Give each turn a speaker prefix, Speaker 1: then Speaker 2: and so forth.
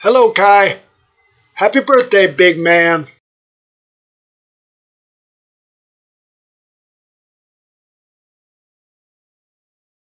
Speaker 1: Hello, Kai. Happy birthday, big man.